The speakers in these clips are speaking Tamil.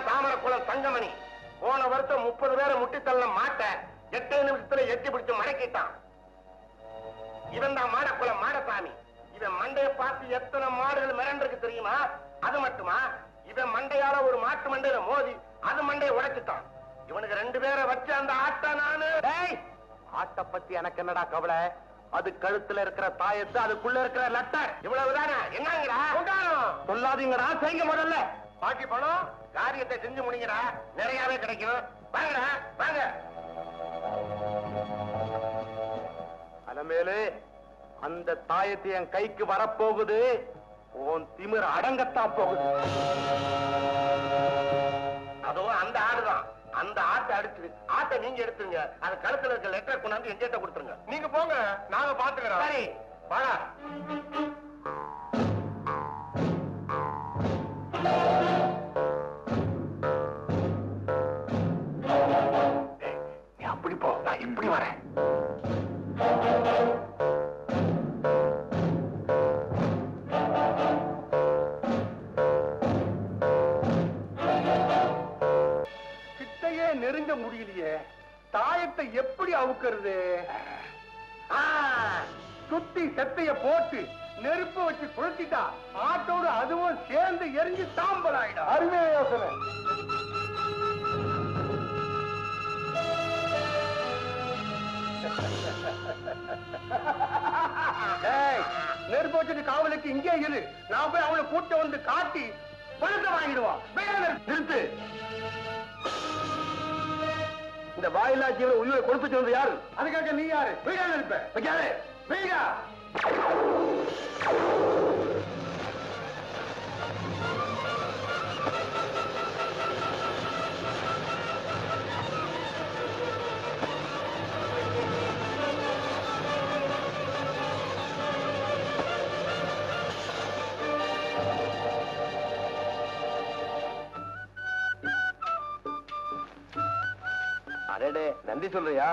தான் தாமரக்குளம் தங்கமணி. போன வருஷம் முப்பது பேரை முட்டி தள்ள மாட்ட எட்டே நிமிஷத்துல எட்டி பிடிச்சு மடக்கிட்டான். இவன் தான் மாடக்குளம் மாடசாமி. இவன் மண்டைய பார்த்து எத்தனை மாடுகள் மிரண்டிருக்கு தெரியுமா? அது மட்டுமா? இவன் மண்டையால ஒரு மாட்டு மண்டையில மோதி அது மண்டையை உடைச்சிட்டான். இவனுக்கு ரெண்டு பேரை வச்சு அந்த ஆட்ட நானு. ஆட்ட பத்தி எனக்கு என்னடா கவலை? அது கழுத்துல இருக்கிற தாயத்து அதுக்குள்ள இருக்கிற லெட்டர். இவ்வளவுதானே? என்னங்கடா சொல்லாதீங்கடா செய்ய முதல்ல. பாக்கி பணம்? காரியத்தை செஞ்சு முடிங்கடா நிறையவே கிடைக்கும். வாங்கடா வாங்க. அலமேலு அந்த தாயத்து என் கைக்கு வரப்போகுது. உன் திமிர் அடங்கத்தான் போகுது. அதோ அந்த ஆடுதான். அந்த ஆட்டை அடிச்சு ஆட்டை நீங்க எடுத்துருங்க. அது கழுத்துல இருக்க லெட்டர் கொண்டாந்து எங்கிட்ட கொடுத்துருங்க. நீங்க போங்க நாங்க பாத்துக்கிறோம். சரி வாடா. நீ இப்படி வரேன்? கிட்டையே நெருங்க முடியலையே. தாயத்தை எப்படி அவுக்கிறது? ஆ, சுத்தி செத்தைய போட்டு நெருப்பு வச்சு கொளுத்திட்டா ஆட்டோடு அதுவும் சேர்ந்து எரிஞ்சு சாம்பல் ஆயிடும். அருமையா யோசனை. டேய், காவலுக்கு இங்கே இரு. நான் போய் அவளை கூட்ட வந்து காட்டி பணத்தை வாங்கிடுவான். நிறுத்து. இந்த வாயிலா ஜீவன் உயிரை கொடுத்து சொன்னது யாரு? அதுக்காக நீ யாரு? வீடா இருப்ப வைக்காதே. வீடா அடடே நன்றி சொல்றியா?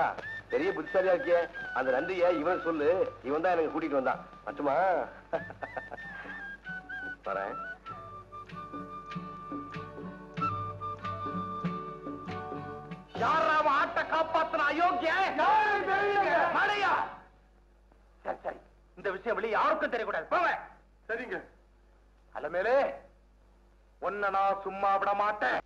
பெரிய புத்திசாலியா இருக்கியே. அந்த நன்றிய இவன் சொல்லு. இவன் தான் எனக்கு கூட்டிட்டு வந்தான். மட்டுமா? வரேன் யாரா அவன் ஆட்டை காப்பாத்தின அயோக்கிய? மழையா சரி சரி. இந்த விஷயம் வெளியே யாருக்கும் தெரியக்கூடாது. போவேன் சரிங்க. அலமேலே உன்னை நான் சும்மா விட மாட்டேன்.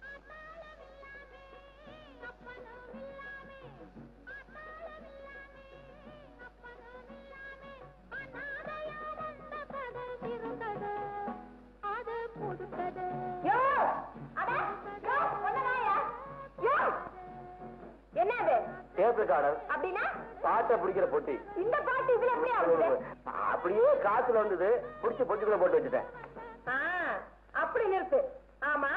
ரெக்கார்டர் அப்படின்னா? பாட்டை பிடிக்கிற பொட்டி. இந்த பாட்டு இதுல எப்படி ஆகுது? அப்படியே காத்துல வந்தது. பிடிச்சு பொட்டிக்குள்ள போட்டு வச்சுட்டேன். அப்படி நிறுத்து. ஆமா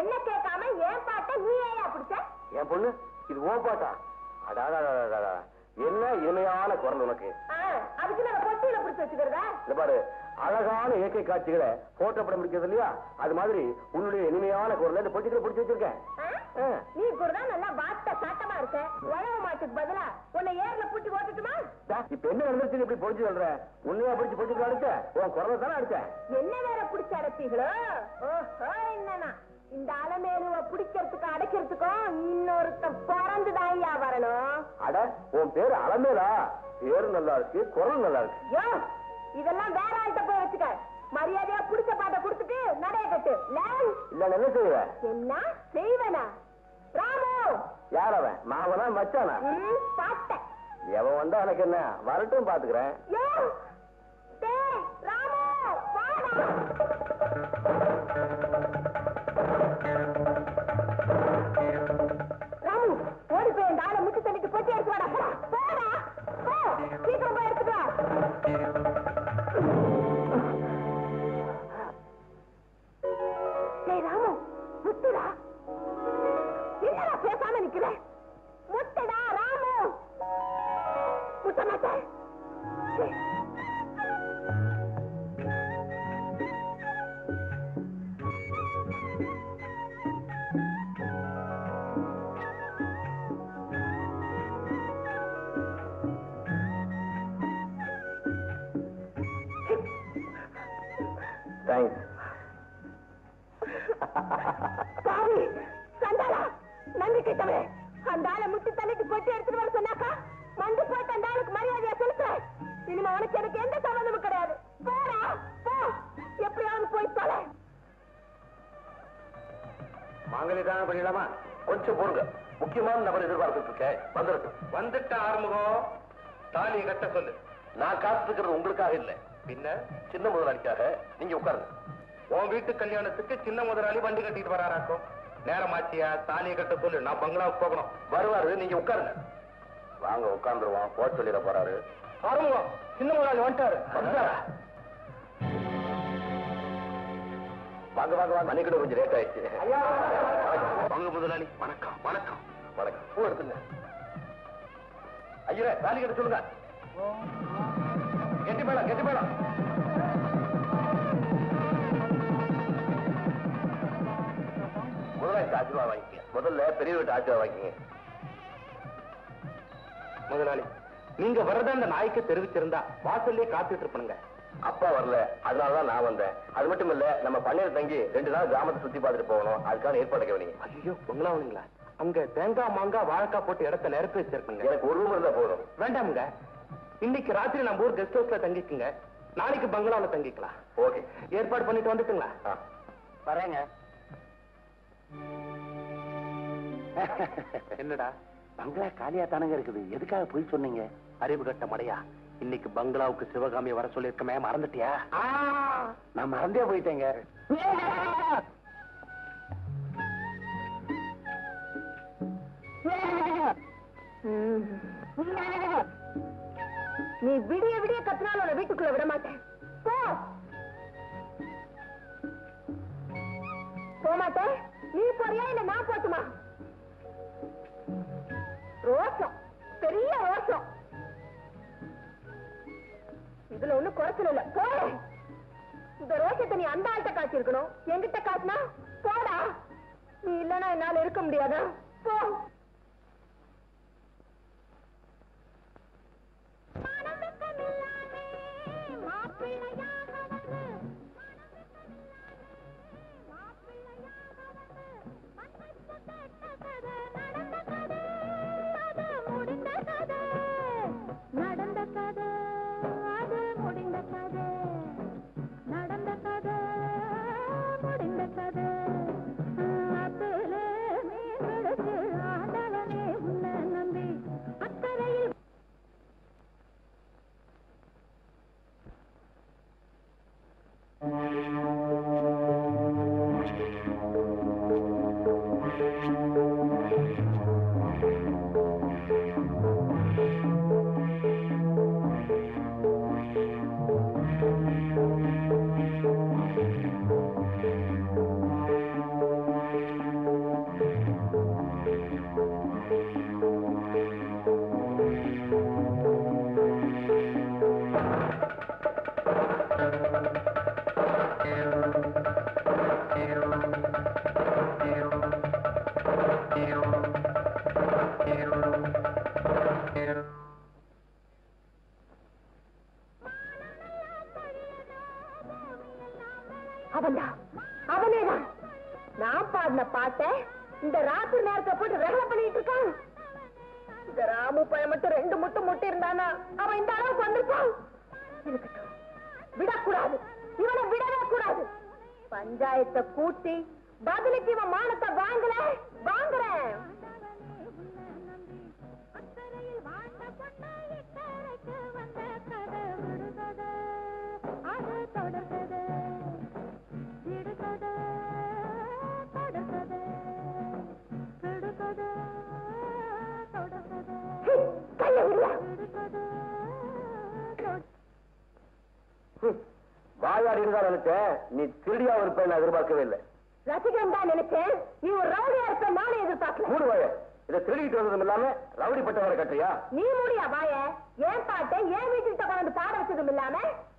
என்ன கேட்காம ஏன் பாட்ட நீ ஏன் பிடிச்ச? என் பொண்ணு இது ஓ பாட்டா? அடாடா என்ன இனிமையான குரல் உனக்கு? அதுக்கு நம்ம பொட்டியில பிடிச்சு வச்சுக்கிறதா? இந்த பாரு அழகான இயற்கை காட்சிகளை போட்டோ படம் பிடிக்கிறது இல்லையா? அது மாதிரி உன்னுடைய இனிமையான குரலை இந்த பொட்டிக்குள்ள பிடிச்சு வச்சிருக்கேன். நீ கூட தான் நல்லா வாட்ட சாட்டமா இருக்க. உழவு மாட்டுக்கு பதிலா உன்னை ஏர்ல பூட்டி ஓட்டுட்டுமா? இப்ப என்ன நடந்துச்சு இப்படி பொடிச்சு சொல்ற. உன்னையா பிடிச்சு பொடிச்சு அடிச்ச? உன் குரலை தானே அடிச்சேன் என்ன வேற பிடிச்சு அடைப்பீங்களோ ஓஹோ என்னன்னா இந்த அலமேலுவ பிடிக்கிறதுக்கு அடைக்கிறதுக்கும் இன்னொருத்தன் பிறந்துதான் ஐயா வரணும். அட உன் பேரு அலமேலா? பேரு நல்லா இருக்கு குரல் நல்லா இருக்கு. இதெல்லாம் வேற ஆள்கிட்ட போய் வச்சுக்க. மரியாதையா புடிச்ச பாட்டை கொடுத்துட்டு நடைய கட்டு. இல்ல என்ன செய்வேன் என்ன? செய்வனா? ராமு. யார் அவன்? மாவனா மச்சானா? பார்த்தேன் எவன் வந்தா எனக்கு என்ன? வரட்டும் பாத்துக்கிறேன். ராமு ஓடி போய் இந்த ஆளை முட்டு தண்ணிக்கு போட்டி எடுத்து வாடா. போடா. சீக்கிரம் தானே பண்ணிடலாமா கொஞ்சம் பொறுங்க. முக்கியமான நபர் எதிர்பார்த்துட்டு இருக்கேன் வந்துருக்கும் வந்துட்ட ஆறுமுகம் தாலியை கட்ட சொல்லு. நான் காத்துக்கிறது உங்களுக்காக இல்ல. பின்ன? சின்ன முதலாளிக்காக நீங்க உட்காருங்க. உன் வீட்டு கல்யாணத்துக்கு சின்ன முதலாளி வண்டி கட்டிட்டு வராராக்கும் நேரமாச்சியா? தாலியை கட்ட சொல்லு. நான் பங்களாவுக்கு போகணும். வருவாரு நீங்க உட்காருங்க. வாங்க உட்காந்துருவோம். போக சொல்லிட போறாரு. ஆறுமுகம் சின்ன முதலாளி வந்துட்டாரு? வாங்க வாங்க வாங்க. மணிக்கிட்ட கொஞ்சம் லேட் ஆயிடுச்சு. வாங்க முதலாளி. வணக்கம் வணக்கம். வணக்கம். பூ எடுத்துங்க. ஐயரே தாலி கட்ட சொல்லுங்க. கெட்டி மேளம் கெட்டி மேளம் முதலாளி ஆசீர்வாதம் வாங்கிக்க. முதல்ல பெரிய வீட்டு ஆசீர்வாதம் வாங்கிங்க முதலாளி நீங்க வரதா அந்த நாய்க்கு தெரிவிச்சிருந்தா வாசல்லே காத்துட்டு இருப்பனுங்க. அப்பா வரல. அதனாலதான் நான் வந்தேன். அது மட்டும் இல்ல நம்ம பண்ணையில தங்கி ரெண்டு நாள் கிராமத்தை சுத்தி பார்த்துட்டு போகணும். அதுக்கான ஏற்பாடு கவனிங்க ஐயோ பொங்கலாவீங்களா அங்க தேங்காய் மாங்காய் வாழைக்காய் போட்டு இடத்த நிரப்பி வச்சிருக்குங்க எனக்கு ஒரு ரூம் இருந்தா போதும். வேண்டாமுங்க. இன்னைக்கு ராத்திரி நம்ம ஊர் கெஸ்ட் ஹவுஸ்ல தங்கிக்குங்க. நாளைக்கு பங்களாவில் தங்கிக்கலாம். ஓகே. ஏற்பாடு பண்ணிட்டு வந்துட்டுங்களா? வரேங்க. என்னடா? பங்களா காலியா தானங்க இருக்குது. எதுக்காக போய் சொன்னீங்க? அறிவு கட்ட மடையா? இன்னைக்கு பங்களாவுக்கு சிவகாமி வர சொல்லிருக்கமே மறந்துட்டியா? நான் மறந்தே போயிட்டேங்க. நீ விடிய விடிய கத்தினாலும் உன்னை வீட்டுக்குள்ள விட மாட்டேன். போ. போக மாட்டேன் நீ போறியா இல்ல நான் போட்டுமா? ரோஷம் பெரிய ரோஷம். இதுல ஒண்ணு குறைச்சல இல்ல. போ! இந்த ரோஷத்தை நீ அந்த ஆள்கிட்ட காய்ச்சிருக்கணும் என்கிட்ட காட்டினா போடா. நீ இல்லனா என்னால இருக்க முடியாதா? போ! பாட்டை இந்த ராத்திரி நேரத்தை போட்டு ரகலை பண்ணிட்டு இருக்கான். இந்த ராமு பையன் மட்டும் ரெண்டு முட்டை முட்டி இருந்தானா அவன் இந்த அளவுக்கு வந்திருப்பான் இருக்கட்டும். விடக்கூடாது. இவனை விடவே கூடாது. பஞ்சாயத்தை கூட்டி பதிலுக்கு இவன் மானத்தை வாங்கல. வாங்குறேன். வாயாடி இருந்தா நினைச்சேன் நீ திருடியா இருப்பேன் நான் எதிர்பார்க்கவே இல்லை. ரசிகன் தான் நினைச்சேன். நீ ஒரு ரவுடியா இருப்ப நானே எதிர்பார்க்கல. மூணு வாய. இதை திருடிட்டு வந்ததும் இல்லாம ரவுடி பட்டவரை கட்டுறியா? நீ மூடியா வாய? ஏன் பாட்டை ஏன் வீட்டுக்கிட்ட கொண்டு பாட வச்சதும் இல்லாம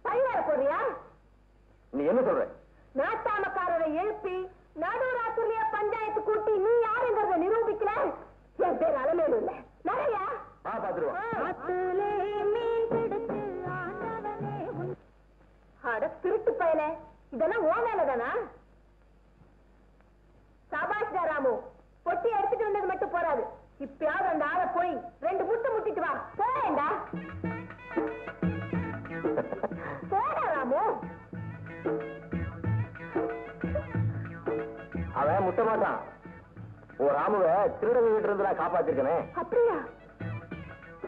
பழியார போறியா நீ என்ன சொல்ற? நாட்டாமக்காரரை எழுப்பி நடுராத்திரிலேயே பஞ்சாயத்து கூட்டி நீ யாருங்கிறத நிரூபிக்கல? என் பேர் அலமேலு இல்ல. நிறையா பாத்துருவோம் அட திருட்டு பயல. இதெல்லாம் ஓ வேலைதானா? சாபாஷ் ராமு பொட்டி எடுத்துட்டு வந்தது மட்டும் போறாது. இப்பயாவது அந்த ஆளை போய் ரெண்டு முட்டை முட்டிட்டு வா. போறேன்டா. போடா ராமு. அவன் முட்ட மாட்டான். ஓ ராமுவ திருடங்க வீட்டு இருந்து நான் காப்பாத்திருக்கேன். அப்படியா?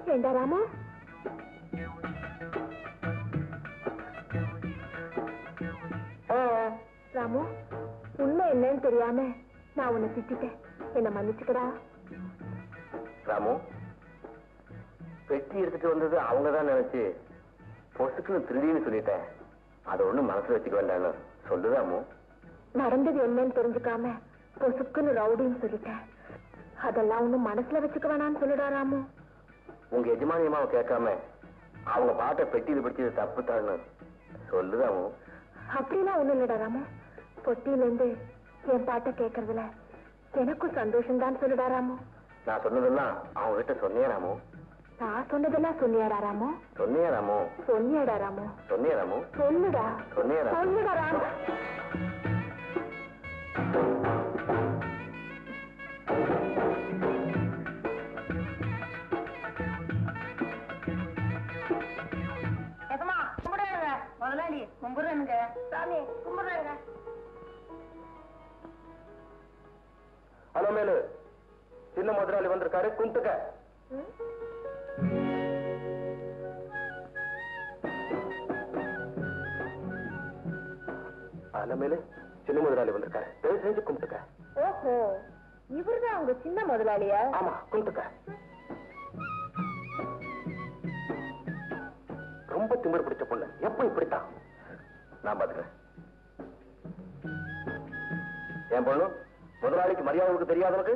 ஏண்டா ராமு? ராமு உண்மை என்னன்னு தெரியாம நான் உன்னை திட்டிட்டேன். என்ன மன்னிச்சுக்கடா. ராமு பெட்டி எடுத்துட்டு வந்தது அவங்க தான் நினைச்சு பொசுக்குன்னு திருடின்னு சொல்லிட்டேன். அதை ஒண்ணும் மனசுல வச்சுக்க வேண்டாம்னு. சொல்லு ராமு. நடந்தது என்னன்னு தெரிஞ்சுக்காம பொசுக்குன்னு ரவுடின்னு சொல்லிட்டேன். அதெல்லாம் ஒண்ணும் மனசுல வச்சுக்க வேணாம்னு சொல்லுடா ராமு. உங்க எஜமானி அம்மாவை கேட்காம அவங்க பாட்டை பெட்டியில பிடிச்சது தப்பு தான்னு சொல்லு ராமு. அப்படிலாம் ஒண்ணும் இல்லடா ராமு. பொட்டியில இருந்து என் பாட்டை கேட்கறதுல எனக்கும் சந்தோஷம் தான் சொல்லுடா ராமு. நான் சொன்னதெல்லாம் அவங்க கிட்ட சொன்னியா ராமு? நான் சொன்னதெல்லாம் சொன்னியாடா ராமு? சொன்னியா ராமு? சொன்னியாடா ராமு. சொன்னியா ராமு? சொல்லுடா. சொன்னியா சொல்லுடா ராமு. கும்பிடுறேனுங்க. சாமி கும்பிடுறேங்க. ஹலோ மேலு சின்ன முதலாளி வந்திருக்காரு கும்பிட்டுக்க. ஹலோ மேலு சின்ன முதலாளி வந்திருக்காரு. தயவு செஞ்சு கும்பிட்டுக்க. ஓஹோ இவர்தான் உங்க சின்ன முதலாளியா? ஆமா கும்பிட்டுக்க. ரொம்ப திமிர் பிடிச்ச பொண்ணு. எப்ப இப்படித்தான்? நான் பாத்துக்கிறேன் என் பொண்ணு? முதலாளிக்கு மரியாதை கொடுக்க தெரியாதவனுக்கு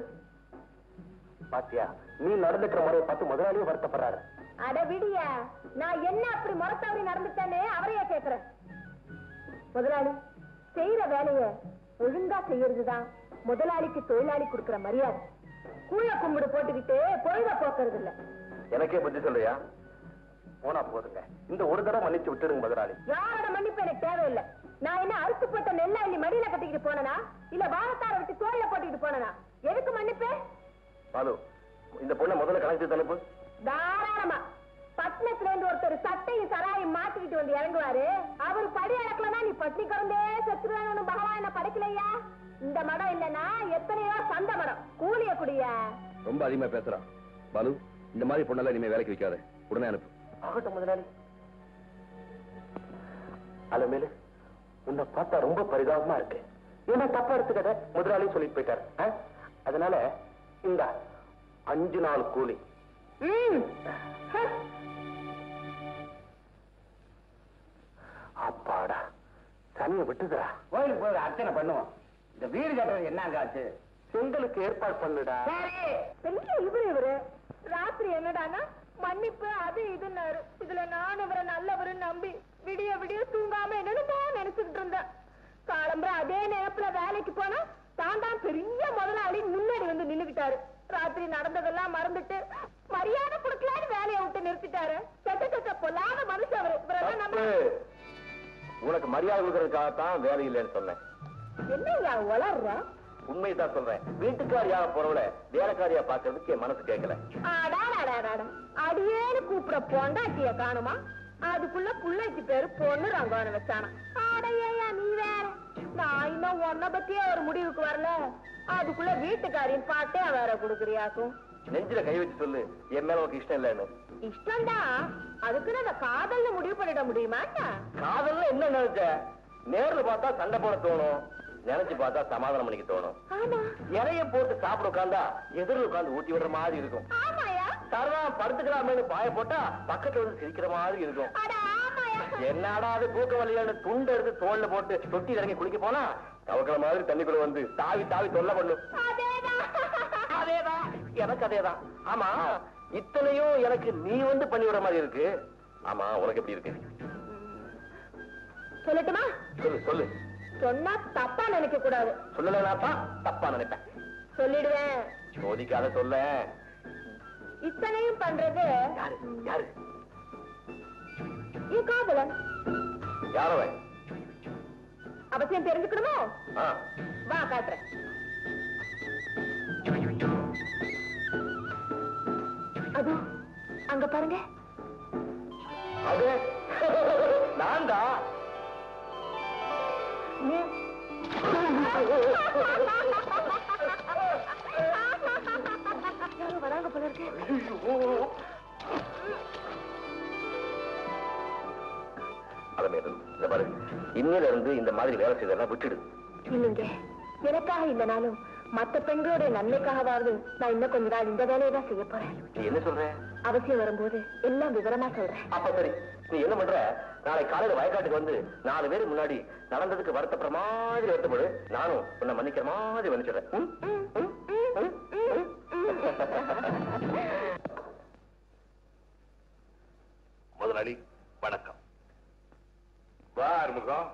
பாத்தியா நீ நடந்துக்கிற முறையை பார்த்து முதலாளியும் வருத்தப்படுறாரு. அட விடியா நான் என்ன அப்படி முறத்தவரி நடந்துட்டேன்னு அவரையே கேக்குறேன். முதலாளி செய்யற வேலைய ஒழுங்கா செய்யறதுதான் முதலாளிக்கு தொழிலாளி கொடுக்கிற மரியாதை. கூழ கும்பிடு போட்டுக்கிட்டு பொழுத போக்குறது இல்ல எனக்கே புத்தி சொல்றியா? போனா போதுங்க. இந்த ஒரு தடவை மன்னிச்சு விட்டுடுங்க முதலாளி. யாரோட மன்னிப்பு எனக்கு தேவையில்லை. நான் என்ன அறுத்து போட்ட நெல்ல அள்ளி மடியில கட்டிக்கிட்டு போனனா? இல்ல வாழத்தார விட்டு தோல்ல போட்டுக்கிட்டு போனனா? எதுக்கு மன்னிப்பு? பாலு இந்த பொண்ணை முதல்ல கணக்கு அனுப்பு தாராளமா. பட்டணத்துல இருந்து ஒருத்தர் சட்டையும் சராயும் மாத்திக்கிட்டு வந்து இறங்குவாரு. அவர் படி அளக்கலன்னா நீ பட்னி குறந்தே செத்துருவானு பகவான் படைக்கலையா? இந்த மடம் இல்லனா எத்தனையோ சந்த மரம் கூலிய குடியா. ரொம்ப அதிகமா பேசுறான். பாலு இந்த மாதிரி பொண்ணெல்லாம் இனிமே வேலைக்கு வைக்காத. உடனே அனுப்பு. ஆகட்டும் முதலாளி. அலமேலு உன்னை பார்த்தா ரொம்ப பரிதாபமா இருக்கு. என்ன தப்பா எடுத்துக்கத? முதலாளி சொல்லிட்டு போயிட்டாரு? அதனால இந்த அஞ்சு நாள் கூலி. அப்பாடா. சனியை விட்டுதுடா கோயிலுக்கு போய் அர்ச்சனை பண்ணுவோம். இந்த வீடு கட்டுறது என்னங்க ஆச்சு? செங்கலுக்கு ஏற்பாடு பண்ணுடா. பெரிய இவரு இவரு. ராத்திரி என்னடானா மன்னிப்பு அது இதுன்னாரு. இதுல நான் இவரை நல்லவரு நம்பி விடிய விடிய தூங்காம என்னென்னமோ நினைச்சுக்கிட்டு இருந்தேன். காலம்பர அதே நேரத்துல வேலைக்கு போனா தான் தான் பெரிய முதலாளி முன்னாடி வந்து நின்னுக்கிட்டாரு. ராத்திரி நடந்ததெல்லாம் மறந்துட்டு மரியாதை கொடுக்கலான்னு வேலையை விட்டு நிறுத்திட்டாரு. செத்த செத்த பொல்லாத மனுஷன் அவரு. இவரெல்லாம். நம்ம உனக்கு மரியாதை கொடுக்கறதுக்காகத்தான் வேலை இல்லைன்னு சொன்னேன். என்னய்யா வளர்ற உண்மைதான் சொல்றேன். வீட்டுக்காரியா போறவள வேலைக்காரியா பாக்குறதுக்கு என் மனசு கேட்கல. அடியேன்னு கூப்பிட பொண்டாட்டிய காணுமா? அதுக்குள்ள புள்ளைக்கு பேரு பொண்ணு ரங்கோன வச்சானா. அடையா நீ வேற. நான் இன்னும் உன்னை பத்தியே ஒரு முடிவுக்கு வரல. அதுக்குள்ள வீட்டுக்காரின் பாட்டே வேற குடுக்குறியாக்கும். நெஞ்சில கை வச்சு சொல்லு. என் மேல உனக்கு இஷ்டம் இல்லைன்னு. இஷ்டம்தான் அதுக்குன்னு அந்த காதல்ல முடிவு பண்ணிட முடியுமா காதல்ல என்ன நினைச்ச? நேர்ல பார்த்தா சண்டை போட தோணும். நினைச்சு பார்த்தா சமாதானம் பண்ணிக்க தோணும். இறைய போட்டு சாப்பிட உட்கார்ந்தா எதிரில் உட்கார்ந்து ஊட்டி விடுற மாதிரி இருக்கும். சரதான் படுத்துக்கலாமேனு பாய போட்டா பக்கத்துல வந்து சிரிக்கிற மாதிரி இருக்கும். என்னடா அது தூக்க வழியான துண்டு எடுத்து தோல்ல போட்டு தொட்டி இறங்கி குளிக்க போனா தவக்கிற மாதிரி தண்ணிக்குள்ள வந்து தாவி தாவி தொல்லை பண்ணும். அதேதான். எனக்கு அதேதான். ஆமா இத்தனையும் எனக்கு நீ வந்து பண்ணி விடுற மாதிரி இருக்கு. ஆமா உனக்கு எப்படி இருக்கு? சொல்லட்டுமா? சொல்லு சொல்லு. சொன்னா தப்பா நினைக்க கூடாது. சொல்லலனாப்பா தப்பா நினைப்பேன். சொல்லிடுவேன். சோதிக்காத சொல்ல. இத்தனையும் பண்றது யாரு? யாரு? என் காதலன். யாரவன் அவசியம் தெரிஞ்சுக்கணுமோ? வா காட்டுறேன். அது அங்க பாருங்க. அது? நான் தான் யாரும் வராங்க போல இருக்கு. இன்னில இருந்து இந்த மாதிரி வேலை செய்தெல்லாம் விட்டுடு. இல்லைங்க. எனக்காக இல்லைனாலும் மத்த பெண்களோட நன்மைக்காகவாவது நான் இன்னும் கொஞ்ச நாள் இந்த வேலையை தான் செய்ய போறேன். என்ன சொல்ற? அவசியம் வரும்போது எல்லாம் விவரமா சொல்றேன். அப்ப சரி. நீ என்ன பண்ற? நாளை காலையில வயக்காட்டுக்கு வந்து நாலு பேர் முன்னாடி நடந்ததுக்கு வருத்தப்படுற மாதிரி வருத்தப்படு நானும் உன்னை மன்னிக்கிற மாதிரி மன்னிச்சிடுறேன்? முதலாளி வணக்கம். வா ஆறுமுகம்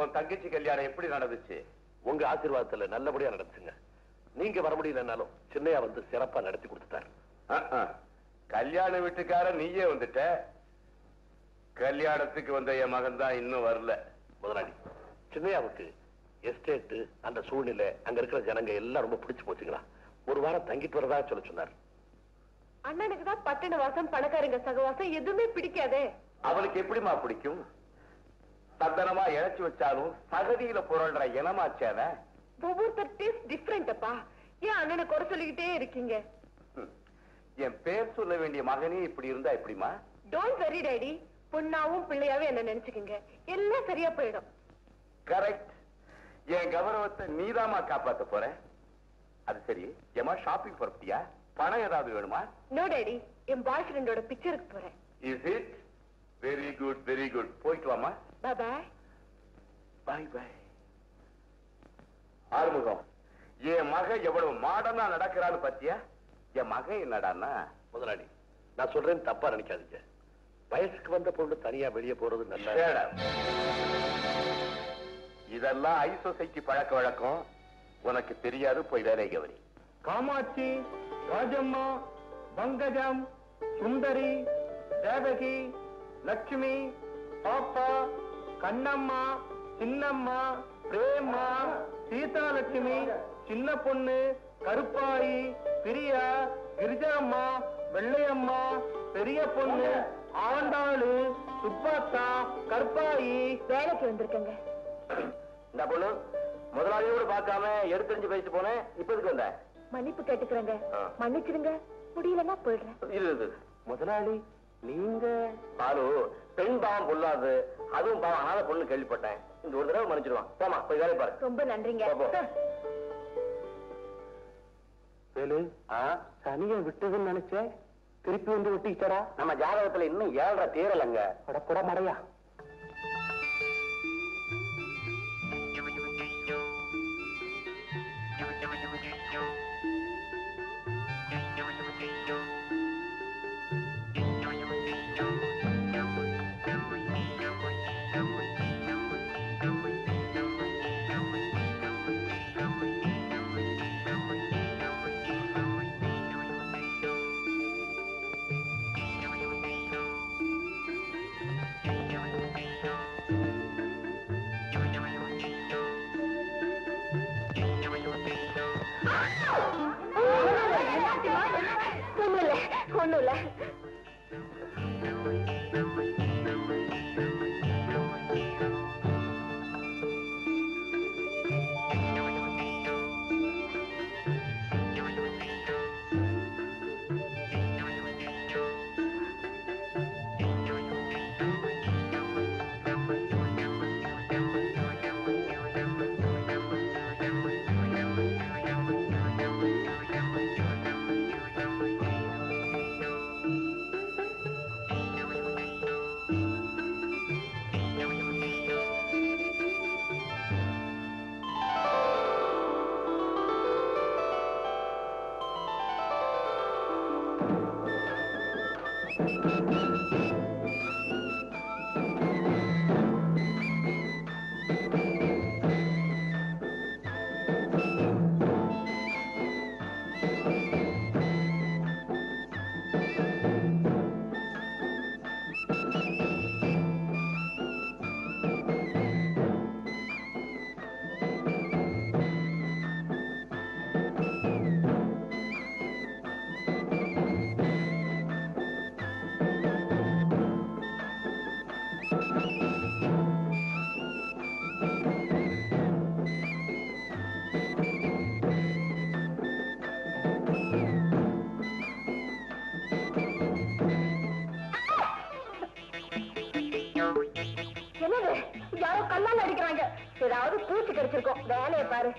உன் தங்கச்சி கல்யாணம் எப்படி நடந்துச்சு? உங்க ஆசீர்வாதத்துல நல்லபடியா நடந்துச்சுங்க. நீங்க வர முடியலன்னாலும் சின்னையா வந்து சிறப்பா நடத்தி கொடுத்துட்டாரு. கல்யாண வீட்டுக்கார நீயே வந்துட்ட. கல்யாணத்துக்கு வந்த என் மகன் தான் இன்னும் வரல. முதலாளி சின்னையாவுக்கு எஸ்டேட்டு அந்த சூழ்நிலை அங்க இருக்கிற ஜனங்க எல்லாம் ரொம்ப பிடிச்சு போச்சுங்களா? ஒரு வாரம் தங்கிட்டு வரதா சொல்ல சொன்னார். அண்ணனுக்கு தான் பட்டண வாசம் பணக்காரங்க சகவாசம் எதுவுமே பிடிக்காதே. அவளுக்கு எப்படிம்மா பிடிக்கும்? சந்தனமா இழைச்சு வச்சாலும் சகதியில புரள்ற இனமாச்சான ஒவ்வொருத்தர் டேஸ்ட் டிஃப்ரெண்ட் அப்பா. ஏன் அண்ணனை குறை சொல்லிக்கிட்டே இருக்கீங்க? என் பேர் சொல்ல வேண்டிய மகனே இப்படி இருந்தா எப்படிமா டோன்ட் வெரி டேடி பொண்ணாவும் பிள்ளையாவும் என்ன நினைச்சுக்கோங்க. எல்லாம் சரியா போயிடும். கரெக்ட் என் கௌரவத்தை நீதாம்மா காப்பாத்த போற? அது சரி. ஏமா ஷாப்பிங் போறப்பியா பணம் ஏதாவது வேணுமா? நோ டேடி என் பாய் ஃப்ரெண்டோட பிக்சருக்கு போறேன். Is it very good very good போயிட்டு வாமா பாய் பாய் பாய் ஆறுமுகம். என் மக எவ்வளவு மாடனா நடக்கிறான்னு பாத்தியா? என் மகன் என்னடான்னா முதலாளி நான் சொல்றேன் தப்பா நினைக்காதீங்க. வயசுக்கு வந்த பொண்ணு தனியா வெளியே போறது நல்ல. இதெல்லாம் ஐ சொசைட்டி பழக்க வழக்கம். உனக்கு தெரியாது போய் வேலை கவனி. காமாட்சி ராஜம்மா பங்கஜம் சுந்தரி தேவகி லட்சுமி பாப்பா கண்ணம்மா சின்னம்மா பிரேமா சீதாலட்சுமி சின்ன பொண்ணு கருப்பாயி பிரியா கிரிஜாம்மா வெள்ளையம்மா பெரிய பொண்ணு ஆண்டாளு சுப்பாத்தா கருப்பாயி. வேலைக்கு வந்திருக்கேங்க. இந்த பொண்ணு முதலாளியோடு பார்க்காம எடுத்தறிஞ்சு பேசி போனேன் இப்ப எதுக்கு வந்த? மன்னிப்பு கேட்டுக்கிறேங்க. ஆ. மன்னிச்சிடுங்க. முடியலன்னா போயிடுறேன். இரு. முதலாளி நீங்க? பாலு பெண் பாவம் பொல்லாது. அதுவும் பாவம். ஆன பொண்ணு கேள்விப்பட்டேன். இந்த ஒரு தடவை மன்னிச்சிடுவான். போமா போய் வேலை பாரு. ரொம்ப நன்றிங்க. சனியை விட்டதுன்னு நினைச்சேன். திருப்பி வந்து விட்டுக்கிட்டாரா நம்ம ஜாதகத்துல இன்னும் ஏழரை தீரலங்க அடப்புட மடையா. ஒண்ணும் சீட்டு கிடைச்சிருக்கோம். வேலையை பாரு.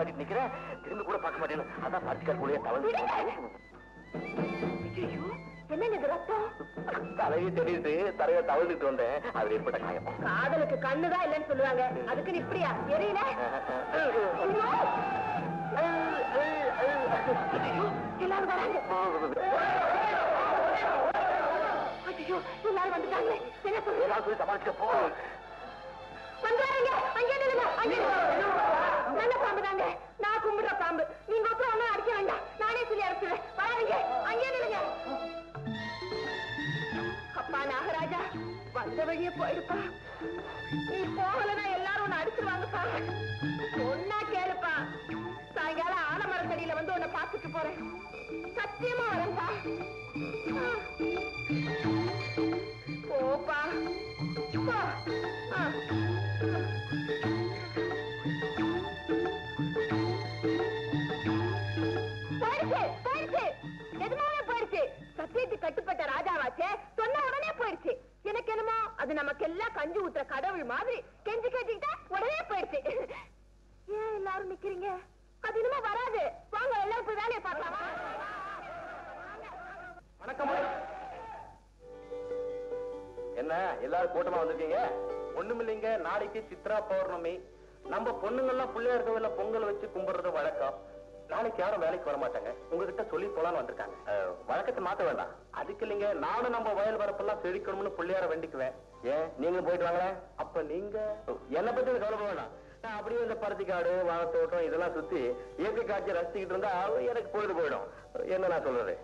காட்டிட்டு நிக்கிறேன். திரும்பி கூட பார்க்க மாட்டேன்னு. அதான் பறிச்சுக்கார் கூட தவறு தலையை தெரியுது. தலையை தவழ்ந்துட்டு வந்தேன். அது ஏற்பட்ட காயம். காதலுக்கு கண்ணுதான் இல்லைன்னு சொல்லுவாங்க. அதுக்கு இப்படியா? தெரியல. எல்லாரும் வராங்க. ஐயோ எல்லாரும் வந்துட்டாங்களே. என்ன சொல்லி சமாளிச்சுக்க போ. வந்த வழியே போயிருப்பா. நீ போகலன்னா எல்லாரும் உன்னை அடிச்சிருவாங்கப்பா. ஒன்னா கேளுப்பா. சாயங்காலம் ஆலமரத்தடியில வந்து உன்னை பார்த்துட்டு போறேன். சத்தியமா வரேன்ப்பா. போப்பா போ. ஆ. கட்டுப்பட்ட ராஜாவாச்சே சொன்ன உடனே போயிடுச்சு. எனக்கு என்னமோ அது கஞ்சி ஊத்துற கடவுள் மாதிரி. கெஞ்சி கேட்டுக்கிட்டா உடனே போயிடுச்சு. ஏன் எல்லாரும் நிக்கிறீங்க? அது இனிமே வராது. வாங்க எல்லாரும் போய் வேலையை பார்க்கலாமா. வணக்கம். என்ன எல்லாரும் கூட்டமா வந்திருக்கீங்க? ஒண்ணுமில்லைங்க நாளைக்கு சித்ரா பௌர்ணமி. நம்ம பொண்ணுங்கெல்லாம் பிள்ளையார் கோவில்ல பொங்கல் வச்சு கும்பிடுறது வழக்கம். நாளைக்கு யாரும் வேலைக்கு வர மாட்டாங்க. உங்ககிட்ட சொல்லி போலான்னு வந்திருக்காங்க. வழக்கத்தை மாத்த வேண்டாம். அதுக்கு இல்லைங்க நானும் நம்ம வயல் வரப்பெல்லாம் செழிக்கணும்னு பிள்ளையார வேண்டிக்குவேன். ஏன்? நீங்களும் போயிட்டு வாங்களேன் அப்ப நீங்க? என்னை பத்தி எனக்கு கவலை வேண்டாம். நான் அப்படியே இந்த பருத்தி காடு வாழைத்தோட்டம் இதெல்லாம் சுத்தி இயற்கை காட்சி ரசிச்சுக்கிட்டு இருந்தா எனக்கு பொழுது போயிடும். என்ன நான் சொல்றது?